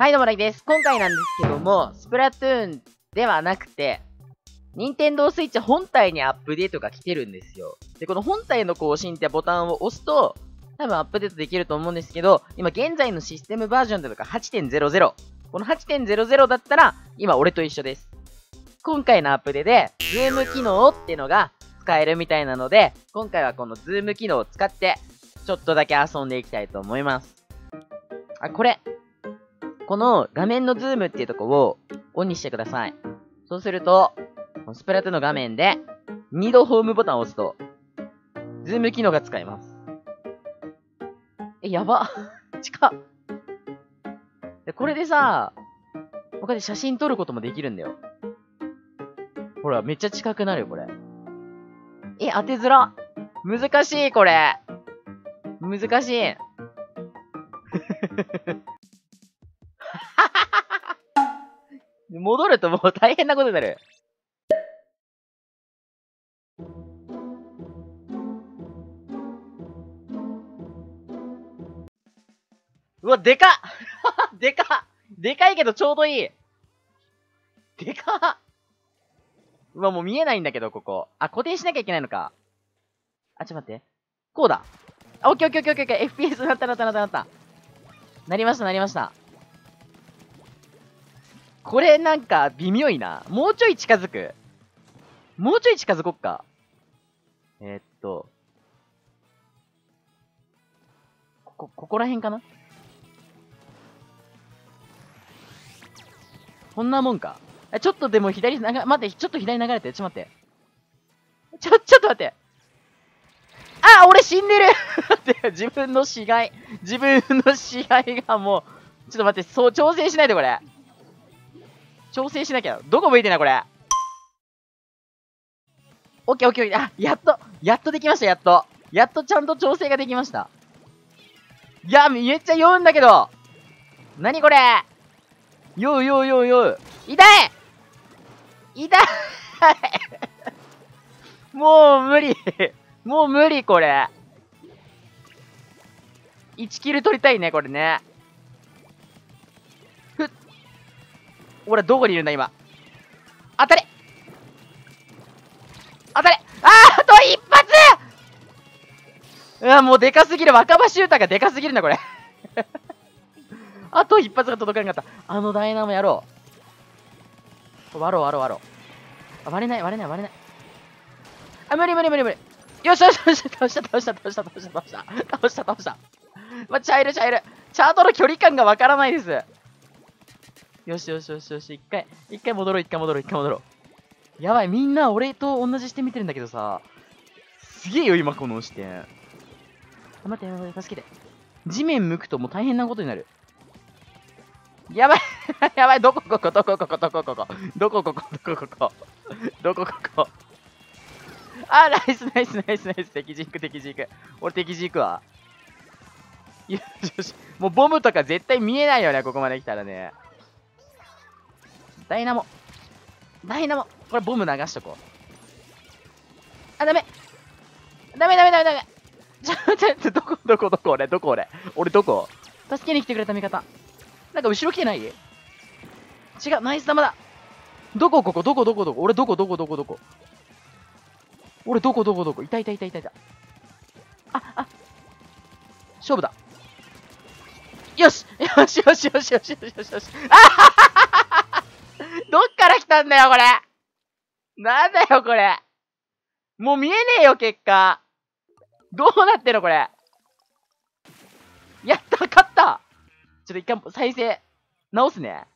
はい、どうも、ライです。今回なんですけども、スプラトゥーンではなくて、任天堂スイッチ本体にアップデートが来てるんですよ。で、この本体の更新ってボタンを押すと、多分アップデートできると思うんですけど、今現在のシステムバージョンだとか8.00。この8.00だったら、今俺と一緒です。今回のアップデで、ズーム機能ってのが使えるみたいなので、今回はこのズーム機能を使って、ちょっとだけ遊んでいきたいと思います。あ、これ。この画面のズームっていうとこをオンにしてください。そうすると、スプラトゥーンの画面で、2度ホームボタンを押すと、ズーム機能が使えます。え、やば。近っ。で、これでさ、他で写真撮ることもできるんだよ。ほら、めっちゃ近くなるよ、これ。え、当てづら。難しい、これ。難しい。戻るともう大変なことになる。うわ、でか でかでかいけどちょうどいいでかうわ、もう見えないんだけど、ここ。あ、固定しなきゃいけないのか。あ、ちょっと待って。こうだ。あ、オッケーオッケーオッケーオッケー。FPS なったなったなったなった。なりましたなりました。これなんか微妙いな。もうちょい近づく？もうちょい近づこっか。えー、っと。ここ、ここら辺かな？こんなもんか。ちょっとでも左なが、待って、ちょっと左流れて。ちょっと待って。ちょ、ちょっと待って。あ俺死んでる 自分の死骸。自分の死骸がもう、ちょっと待って、そう、調整しないでこれ。調整しなきゃ。どこ向いてんな、これ。オッケーオッケーオッケー。あ、やっと、やっとできました、やっと。やっとちゃんと調整ができました。いや、めっちゃ酔うんだけど。なにこれ酔う酔う酔う酔う。痛い痛い もう無理もう無理、これ。1キル取りたいね、これね。俺どこにいるんだ、今。当たれ当たれあーあと一発うわ、もうでかすぎる。若葉シューターがでかすぎるな、これ あと一発が届かなかった。あのダイナモやろう。割ろう割ろう割ろう。割れない割れない割れない。あ、無理無理無理無理。よしよしよし倒した倒した倒した倒した倒した倒した倒したまあ、チャイルチャイルチャートの距離感がわからないですよしよしよしよし一回一回戻ろう一回戻ろう一回戻ろうやばいみんな俺と同じ視点見てるんだけどさすげえよ今この視点あ待って待って助けて地面向くともう大変なことになるやばい やばいどこここどこここどこここどこここどこここどこここあ、ナイスナイスナイスナイス。敵軸敵軸。俺敵軸わ。よしよし。もうボムとか絶対見えないよね、ここまで来たらね。ダイナモ。ダイナモ。これボム流しとこう。あ、ダメ。ダメダメダメダメ。ちょ、待って、どこどこどこ俺どこ俺俺どこ？助けに来てくれた味方。なんか後ろ来てない？違う、ナイス玉だ。どこここどこどこどこ？俺どこどこどこどこ？俺どこどこどこ？いたいたいたいたいた。あ、あ。勝負だ。よしよしよしよしよしよしよし。あははどっから来たんだよ、これなんだよ、これもう見えねえよ、結果。どうなってんの、これ。やった、勝ったちょっと一回再生、直すね。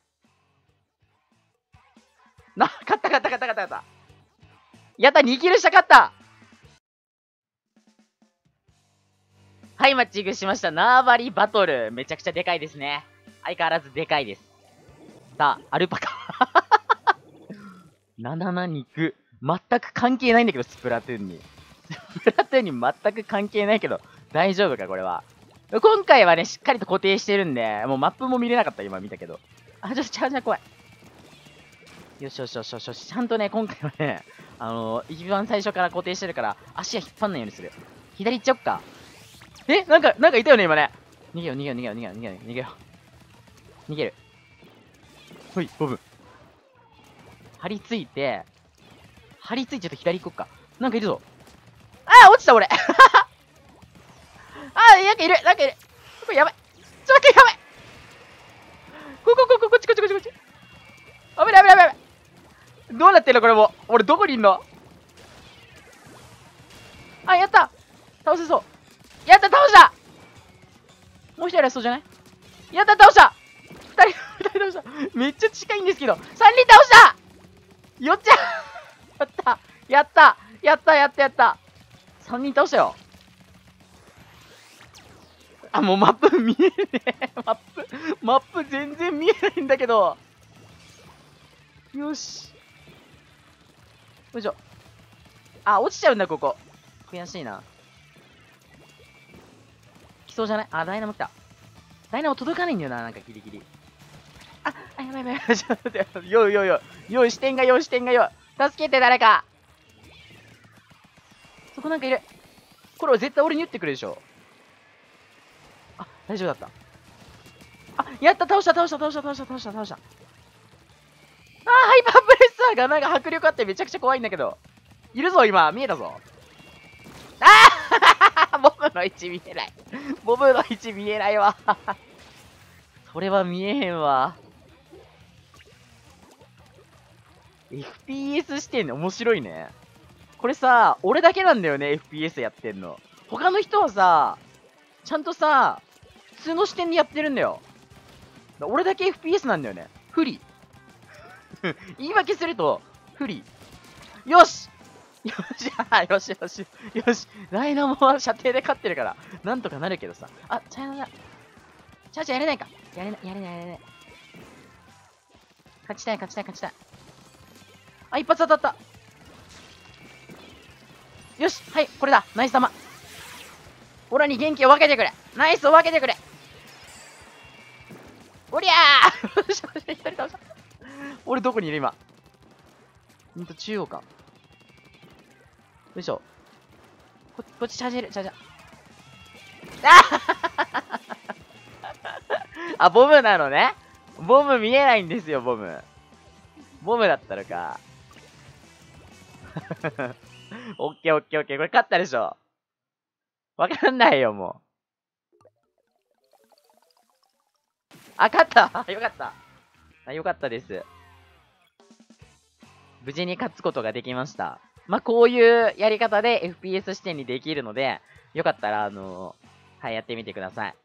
な、勝った勝った勝った勝った勝った。やった2キルしたかったはい、マッチングしました。縄張りバトル。めちゃくちゃでかいですね。相変わらずでかいです。さあ、アルパカ。77肉。全く関係ないんだけど、スプラトゥーンに。スプラトゥーンに全く関係ないけど、大丈夫か、これは。今回はね、しっかりと固定してるんで、もうマップも見れなかった、今見たけど。あ、ちょ、ちゃうちゃう怖い。よしよしよしよしよし。ちゃんとね、今回はね、あのー、一番最初から固定してるから、足は引っ張んないようにする。左行っちゃおっか。えなんか、なんかいたよね、今ね。逃げよう、逃げよう、逃げよう、逃げよう、逃げよう。逃げる。ほい、ボブ。張り付いて、張り付いちゃって左行こっか。なんかいるぞ。ああ落ちた俺。ああなんかいるなんかいる。これやばい。ちょっと待ってやばい。こここここっちこっちこっちこっち。危ない危ない危ない。どうなってんのこれも。俺どこにいんの？あやった。倒せそう。やった倒した。もう一人やそうじゃない？やった倒した。二人二人倒した。めっちゃ近いんですけど。三人倒した。よっちゃ やった。やった。やったやったやった。3人倒したよ。あもうマップ見えねえ。マップマップ全然見えないんだけど。よし。よいしょ。あ落ちちゃうんだここ。悔しいな。来そうじゃない？あダイナモ来た。ダイナモ届かないんだよななんかギリギリ。あやばいやばいやばいちょっと待ってよいよいよいよい視点がよい視点がよい助けて誰かそこなんかいる。これは絶対俺に言ってくるでしょ。あ、大丈夫だった。あ、やった倒した倒した倒した倒した倒した倒した。あー、ハイパープレッサーがなんか迫力あってめちゃくちゃ怖いんだけど。いるぞ、今。見えたぞ。あー ボブの位置見えない。ボブの位置見えないわ。それは見えへんわ。FPS 視点面白いね。これさ、俺だけなんだよね、FPS やってんの。他の人はさ、ちゃんとさ、普通の視点でやってるんだよ。俺だけ FPS なんだよね。不利。言い訳すると、不利。よしよし、よしよし、よし。ダイナモは射程で勝ってるから、なんとかなるけどさ。あ、チャイナだ。チャーチャーやれないか。やれない、やれない、やれない。勝ちたい、勝ちたい、勝ちたい。あ、一発当たった。よしはいこれだ。ナイス玉。オラに元気を分けてくれ。ナイスを分けてくれ。おりゃー。俺どこにいる今。ほんと中央か。よいしょ。ここっちチャージるチャージあ ボムなのね。ボム見えないんですよボム。ボムだったのかオッケーオッケーオッケー。これ勝ったでしょわかんないよ、もう。あ、勝ったよかったあ。よかったです。無事に勝つことができました。まあ、こういうやり方で FPS 視点にできるので、よかったら、あのー、はい、やってみてください。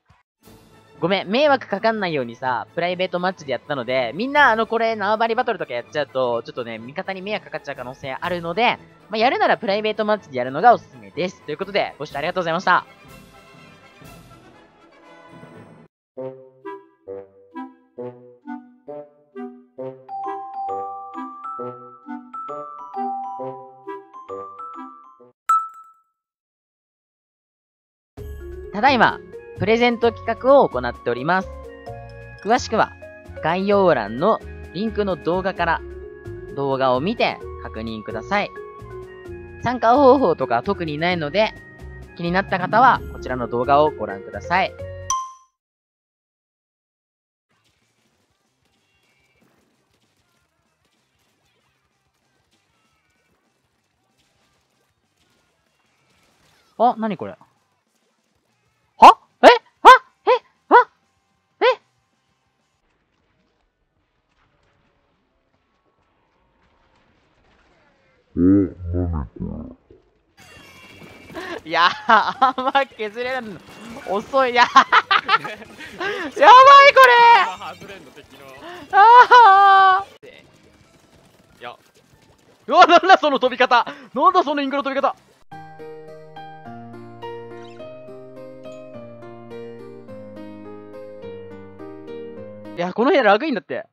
ごめん、迷惑かかんないようにさ、プライベートマッチでやったので、みんな、あの、これ、縄張りバトルとかやっちゃうと、ちょっとね、味方に迷惑かかっちゃう可能性あるので、まあ、やるならプライベートマッチでやるのがおすすめです。ということで、ご視聴ありがとうございました。ただいま、プレゼント企画を行っております。詳しくは概要欄のリンクの動画から動画を見て確認ください。参加方法とか特にないので気になった方はこちらの動画をご覧ください。あ、なにこれ？い やあんま削れるの。遅い。や やばいこれ。ああいや。うわなんだその飛び方。なんだそのインクの飛び方。いやこの部屋ラグいんだって